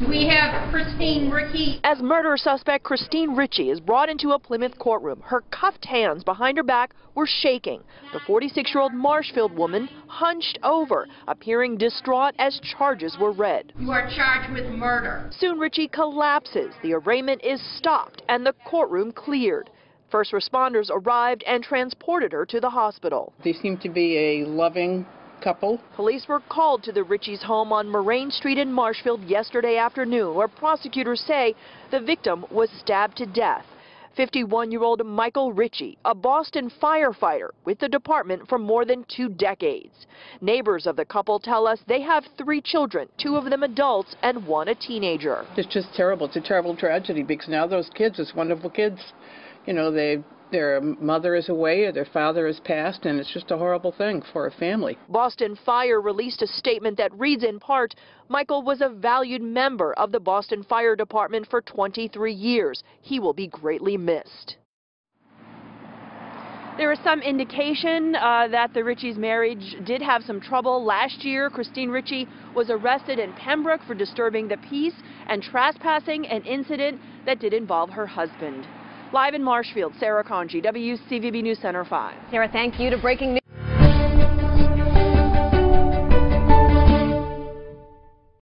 We have Christine Ritchie. As murder suspect Christine Ritchie is brought into a Plymouth courtroom, her cuffed hands behind her back were shaking. The 46-year-old Marshfield woman hunched over, appearing distraught as charges were read. You are charged with murder. Soon Ritchie collapses, the arraignment is stopped, and the courtroom cleared. First responders arrived and transported her to the hospital. They seem to be a loving couple. Police were called to the Ritchie's home on Moraine Street in Marshfield yesterday afternoon, where prosecutors say the victim was stabbed to death. 51-year-old Michael Ritchie, a Boston firefighter with the department for more than two decades. Neighbors of the couple tell us they have three children, two of them adults and one a teenager. It's just terrible. It's a terrible tragedy because now those kids, those wonderful kids, you know, they their mother is away or their father has passed, and it's just a horrible thing for a family. Boston Fire released a statement that reads in part, Michael was a valued member of the Boston Fire Department for 23 years. He will be greatly missed. There is some indication uh, that the Ritchie's marriage did have some trouble. Last year, Christine Ritchie was arrested in Pembroke for disturbing the peace and trespassing, an incident that did involve her husband. Live in Marshfield, Sera Congi, WCVB News Center 5. Sera, thank you to Breaking News.